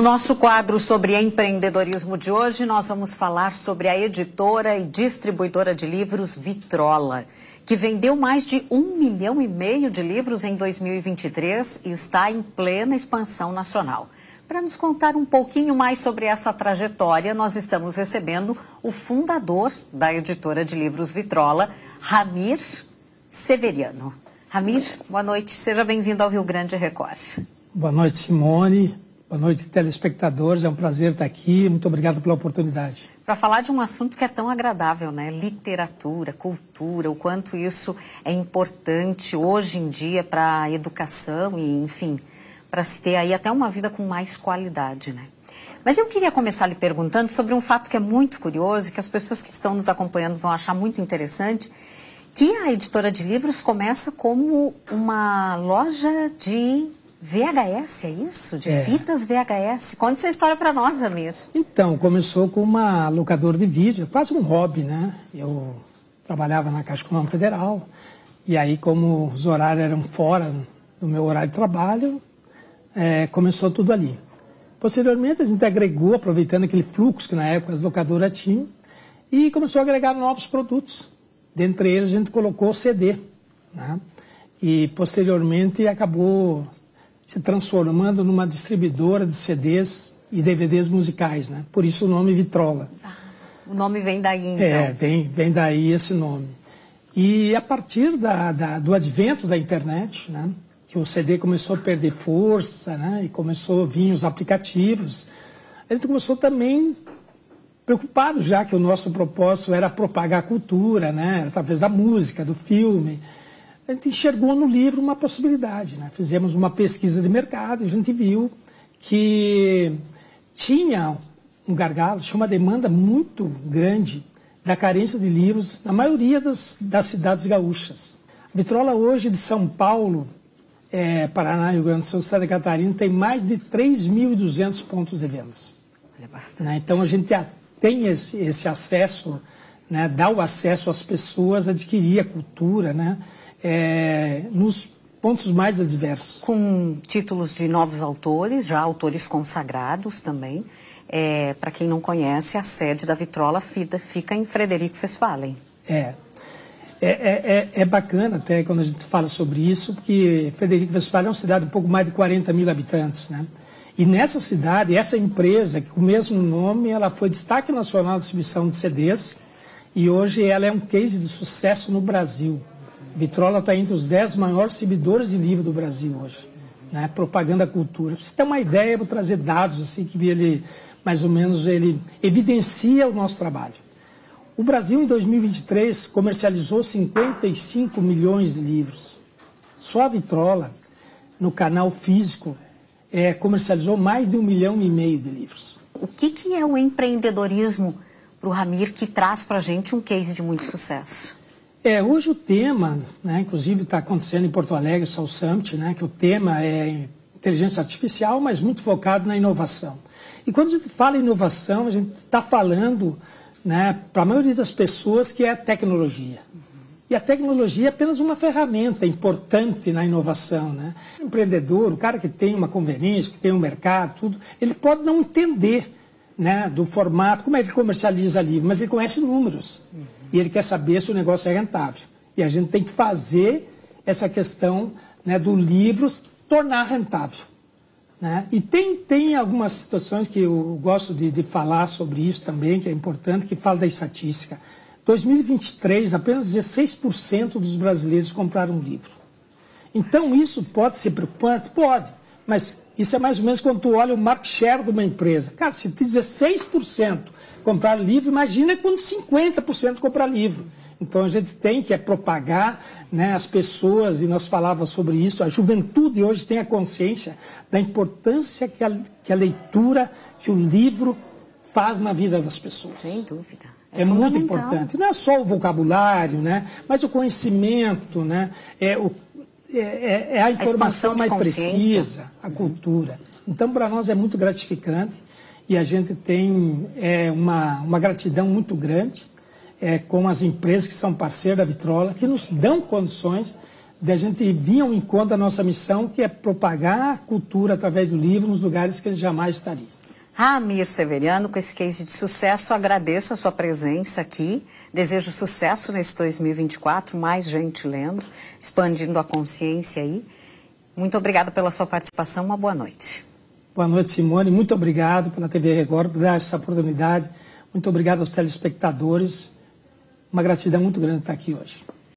No nosso quadro sobre empreendedorismo de hoje, nós vamos falar sobre a editora e distribuidora de livros Vitrola, que vendeu mais de um milhão e meio de livros em 2023 e está em plena expansão nacional. Para nos contar um pouquinho mais sobre essa trajetória, nós estamos recebendo o fundador da editora de livros Vitrola, Ramir Severiano. Ramir, boa noite, seja bem-vindo ao Rio Grande Record. Boa noite, Simone. Boa noite, telespectadores. É um prazer estar aqui. Muito obrigado pela oportunidade. Para falar de um assunto que é tão agradável, né? Literatura, cultura, o quanto isso é importante hoje em dia para a educação e, enfim, para se ter aí até uma vida com mais qualidade, né? Mas eu queria começar lhe perguntando sobre um fato que é muito curioso que as pessoas que estão nos acompanhando vão achar muito interessante, que a editora de livros começa como uma loja de VHS, é isso? De é. fitas VHS. Conta essa história para nós, Amir. Então, começou com uma locadora de vídeo, quase um hobby, né? Eu trabalhava na Caixa Econômica Federal, e aí, como os horários eram fora do meu horário de trabalho, é, começou tudo ali. Posteriormente, a gente agregou, aproveitando aquele fluxo que na época as locadoras tinham, e começou a agregar novos produtos. Dentre eles, a gente colocou o CD, né? E posteriormente acabou se transformando numa distribuidora de CDs e DVDs musicais, né? Por isso o nome Vitrola. Ah, o nome vem daí, então? É, vem, vem daí esse nome. E a partir da, da, do advento da internet, né? Que o CD começou a perder força, né? E começou a vir os aplicativos. A gente começou também preocupado já que o nosso propósito era propagar a cultura, né? Através da música, do filme a gente enxergou no livro uma possibilidade. Né? Fizemos uma pesquisa de mercado e a gente viu que tinha um gargalo, tinha uma demanda muito grande da carência de livros na maioria das, das cidades gaúchas. A vitrola hoje de São Paulo, é, Paraná, Rio Grande do Sul, Santa Catarina, tem mais de 3.200 pontos de vendas. É bastante. Né? Então a gente tem esse, esse acesso, né? dá o acesso às pessoas a adquirir a cultura, né? É, nos pontos mais adversos. Com títulos de novos autores, já autores consagrados também. É, Para quem não conhece, a sede da Vitrola fica em Frederico Westphalen. É. É, é, é, é, bacana até quando a gente fala sobre isso, porque Frederico Westphalen é uma cidade de um pouco mais de 40 mil habitantes, né? E nessa cidade, essa empresa, com o mesmo nome, ela foi destaque nacional de distribuição de CDs e hoje ela é um case de sucesso no Brasil. Vitrola está entre os 10 maiores exibidores de livro do Brasil hoje. Né? Propaganda cultura. Para você ter uma ideia, eu vou trazer dados assim que ele, mais ou menos, ele evidencia o nosso trabalho. O Brasil, em 2023, comercializou 55 milhões de livros. Só a Vitrola, no canal físico, é, comercializou mais de um milhão e meio de livros. O que, que é o empreendedorismo para o Ramir que traz para a gente um case de muito sucesso? É, hoje o tema, né, inclusive está acontecendo em Porto Alegre, South Summit, né, que o tema é inteligência artificial, mas muito focado na inovação. E quando a gente fala em inovação, a gente está falando, né, para a maioria das pessoas, que é tecnologia. E a tecnologia é apenas uma ferramenta importante na inovação. Né? O empreendedor, o cara que tem uma conveniência, que tem um mercado, tudo, ele pode não entender né, do formato, como é que comercializa livro, mas ele conhece números. Uhum e ele quer saber se o negócio é rentável. E a gente tem que fazer essa questão né, do livro tornar rentável. Né? E tem, tem algumas situações que eu gosto de, de falar sobre isso também, que é importante, que fala da estatística. 2023, apenas 16% dos brasileiros compraram um livro. Então, isso pode ser preocupante? Pode. Mas isso é mais ou menos quando tu olha o market share de uma empresa. Cara, se 16% comprar livro, imagina quando 50% comprar livro. Então a gente tem que é propagar né, as pessoas, e nós falávamos sobre isso, a juventude hoje tem a consciência da importância que a, que a leitura, que o livro faz na vida das pessoas. Sem dúvida. É, é muito importante. Não é só o vocabulário, né, mas o conhecimento, né, é, o, é, é, é a informação a mais precisa, a cultura. Então, para nós é muito gratificante e a gente tem é, uma, uma gratidão muito grande é, com as empresas que são parceiras da Vitrola, que nos dão condições de a gente vir ao encontro da nossa missão, que é propagar a cultura através do livro nos lugares que ele jamais estaria. Ramir Severiano, com esse case de sucesso, agradeço a sua presença aqui. Desejo sucesso nesse 2024, mais gente lendo, expandindo a consciência aí. Muito obrigada pela sua participação, uma boa noite. Boa noite, Simone. Muito obrigado pela TV Record por dar essa oportunidade. Muito obrigado aos telespectadores. Uma gratidão muito grande estar aqui hoje.